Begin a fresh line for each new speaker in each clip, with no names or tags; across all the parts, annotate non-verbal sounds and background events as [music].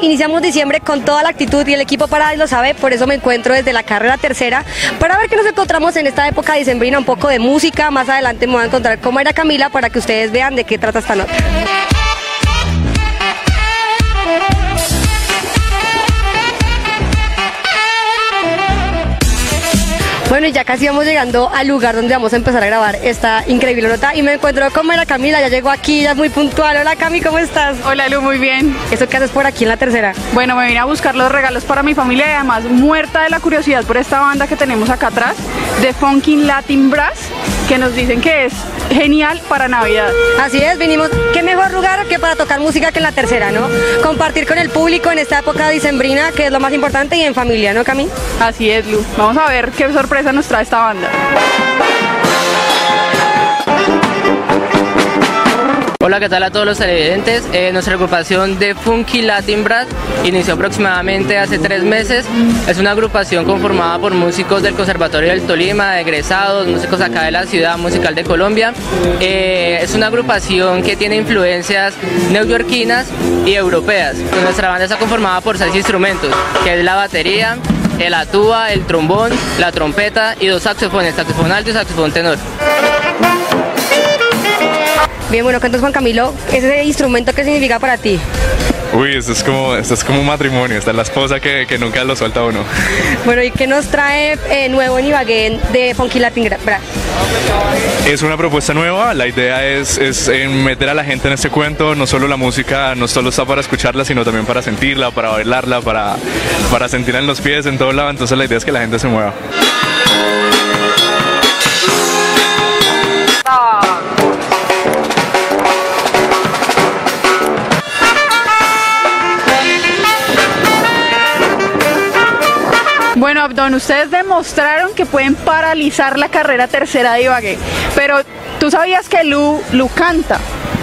iniciamos diciembre con toda la actitud y el equipo para lo sabe, por eso me encuentro desde la carrera tercera para ver qué nos encontramos en esta época dicembrina, un poco de música, más adelante me voy a encontrar cómo era Camila para que ustedes vean de qué trata esta nota. Bueno, y ya casi vamos llegando al lugar donde vamos a empezar a grabar esta increíble nota y me encuentro con Mara Camila, ya llegó aquí, ya es muy puntual. Hola Cami, ¿cómo estás?
Hola Lu, muy bien.
¿Eso qué haces por aquí en la tercera?
Bueno, me vine a buscar los regalos para mi familia y además muerta de la curiosidad por esta banda que tenemos acá atrás, de Funky Latin Brass, que nos dicen que es genial para Navidad.
Así es, vinimos, qué mejor lugar que para tocar música que en la tercera, ¿no? Compartir con el público en esta época dicembrina, que es lo más importante, y en familia, ¿no, Cami?
Así es, Lu. Vamos a ver qué sorpresa nos esta banda.
Hola, ¿qué tal a todos los televidentes? Eh, nuestra agrupación de Funky Latin Brass inició aproximadamente hace tres meses. Es una agrupación conformada por músicos del Conservatorio del Tolima, egresados, músicos acá de la ciudad musical de Colombia. Eh, es una agrupación que tiene influencias neoyorquinas y europeas. Nuestra banda está conformada por seis instrumentos, que es la batería, el tuba, el trombón, la trompeta y dos saxofones, saxofón alto y saxofón tenor.
Bien, bueno, entonces Juan Camilo, ¿ese instrumento qué significa para ti?
Uy, esto es como, esto es como un matrimonio, esta es la esposa que, que nunca lo suelta uno.
Bueno, ¿y qué nos trae eh, nuevo en Ibagué de Funky Latin Brass?
Es una propuesta nueva, la idea es, es meter a la gente en este cuento, no solo la música, no solo está para escucharla, sino también para sentirla, para bailarla, para, para sentirla en los pies, en todo lado, entonces la idea es que la gente se mueva.
Bueno, Abdón, ustedes demostraron que pueden paralizar la carrera tercera de Ibagué, pero tú sabías que Lu, Lu canta.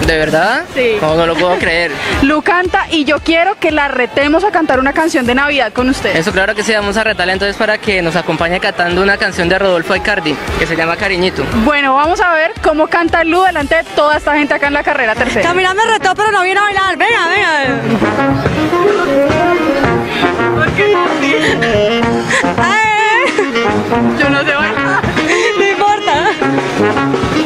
¿De verdad?
Sí.
No, no lo puedo creer. [laughs]
Lu canta y yo quiero que la retemos a cantar una canción de Navidad con ustedes.
Eso claro que sí, vamos a retarle entonces para que nos acompañe cantando una canción de Rodolfo Icardi, que se llama Cariñito.
Bueno, vamos a ver cómo canta Lu delante de toda esta gente acá en la carrera tercera.
Camila me retó, pero no viene a bailar. Venga, venga.
Yo no sé bailar. [laughs]
No importa.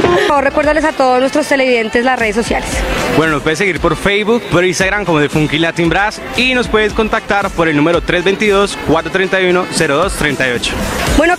Por favor, recuérdales a todos nuestros televidentes las redes sociales.
Bueno, nos puedes seguir por Facebook, por Instagram como de Funky Latin Brass y nos puedes contactar por el número 322-431-0238.
Bueno,